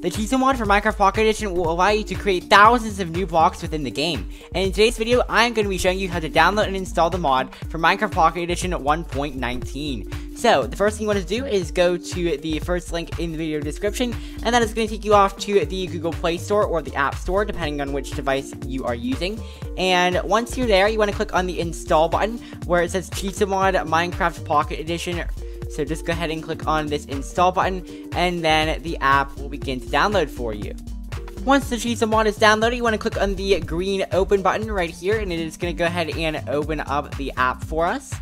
The Chisel mod for Minecraft Pocket Edition will allow you to create thousands of new blocks within the game. And in today's video, I'm going to be showing you how to download and install the mod for Minecraft Pocket Edition 1.19. So, the first thing you want to do is go to the first link in the video description, and that is going to take you off to the Google Play Store or the App Store, depending on which device you are using. And once you're there, you want to click on the install button where it says Chisel Mod Minecraft Pocket Edition so just go ahead and click on this install button and then the app will begin to download for you. Once the Chisel mod is downloaded, you want to click on the green open button right here and it is going to go ahead and open up the app for us.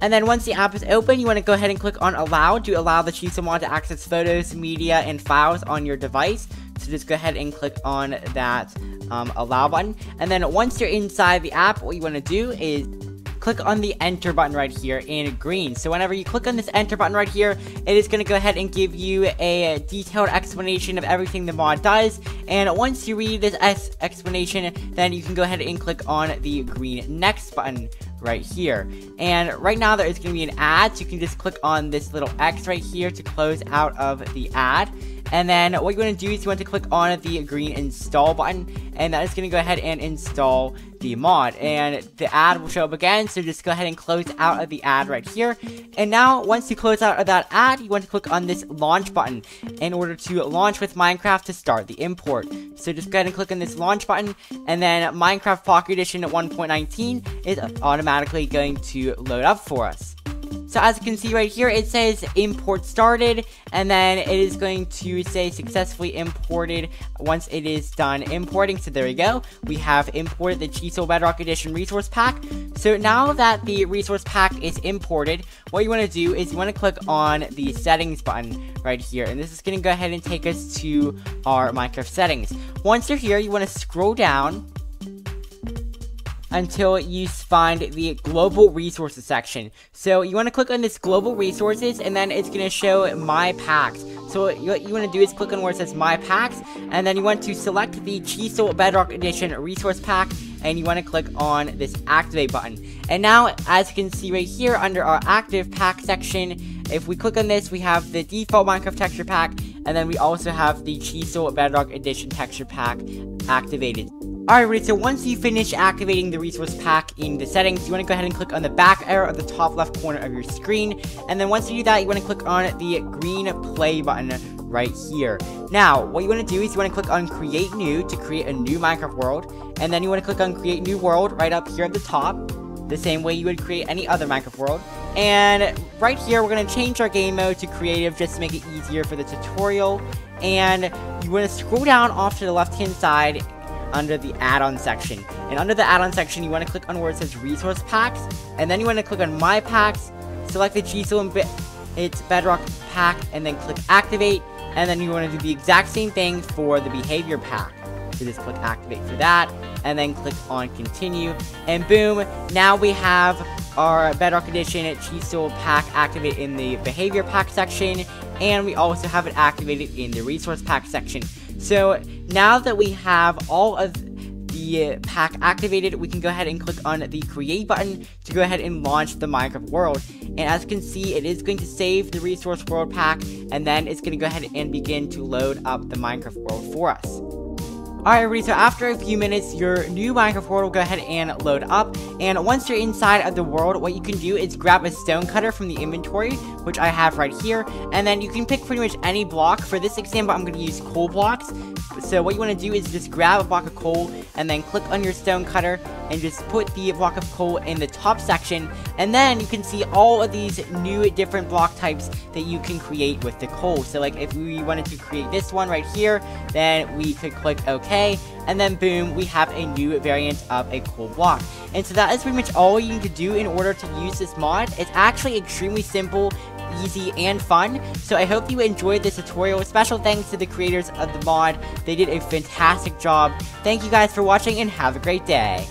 And then once the app is open, you want to go ahead and click on allow to allow the Chisel mod to access photos, media, and files on your device. So just go ahead and click on that um, allow button. And then once you're inside the app, what you want to do is click on the enter button right here in green. So whenever you click on this enter button right here, it is going to go ahead and give you a detailed explanation of everything the mod does. And once you read this explanation, then you can go ahead and click on the green next button right here. And right now there is going to be an ad, so you can just click on this little X right here to close out of the ad. And then what you want to do is you want to click on the green install button, and that is going to go ahead and install the mod. And the ad will show up again, so just go ahead and close out of the ad right here. And now, once you close out of that ad, you want to click on this launch button in order to launch with Minecraft to start the import. So just go ahead and click on this launch button, and then Minecraft Pocket Edition 1.19 is automatically going to load up for us. So as you can see right here, it says import started, and then it is going to say successfully imported once it is done importing. So there we go. We have imported the Chisel Bedrock Edition resource pack. So now that the resource pack is imported, what you want to do is you want to click on the settings button right here. And this is going to go ahead and take us to our Minecraft settings. Once you're here, you want to scroll down until you find the global resources section. So you want to click on this global resources and then it's going to show my packs. So what you want to do is click on where it says my packs and then you want to select the Chisel Bedrock Edition resource pack and you want to click on this activate button. And now as you can see right here under our active pack section, if we click on this we have the default Minecraft texture pack and then we also have the Chisel Bedrock Edition texture pack activated. Alright, so once you finish activating the resource pack in the settings, you want to go ahead and click on the back arrow at the top left corner of your screen. And then once you do that, you want to click on the green play button right here. Now, what you want to do is you want to click on create new to create a new Minecraft world. And then you want to click on create new world right up here at the top. The same way you would create any other Minecraft world. And right here, we're going to change our game mode to creative just to make it easier for the tutorial. And you want to scroll down off to the left hand side under the add-on section. And under the add-on section, you want to click on where it says resource packs, and then you want to click on my packs, select the Chisel and its Bedrock pack, and then click activate, and then you want to do the exact same thing for the behavior pack. So just click activate for that, and then click on continue, and boom, now we have our Bedrock Edition Chisel pack activated in the behavior pack section, and we also have it activated in the resource pack section. So now that we have all of the pack activated, we can go ahead and click on the create button to go ahead and launch the Minecraft world. And as you can see, it is going to save the resource world pack, and then it's going to go ahead and begin to load up the Minecraft world for us. Alright everybody, so after a few minutes, your new Minecraft world will go ahead and load up, and once you're inside of the world, what you can do is grab a stone cutter from the inventory, which I have right here, and then you can pick pretty much any block. For this example, I'm going to use coal blocks, so what you want to do is just grab a block of coal, and then click on your stone cutter, and just put the block of coal in the top section, and then you can see all of these new different block types that you can create with the coal. So like if we wanted to create this one right here, then we could click OK, and then boom, we have a new variant of a coal block. And so that is pretty much all you need to do in order to use this mod. It's actually extremely simple easy, and fun. So I hope you enjoyed this tutorial. Special thanks to the creators of the mod. They did a fantastic job. Thank you guys for watching and have a great day.